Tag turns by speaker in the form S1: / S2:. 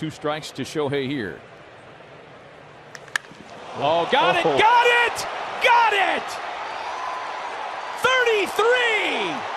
S1: Two strikes to Shohei here. Oh, got it! Got it! Got it! 33!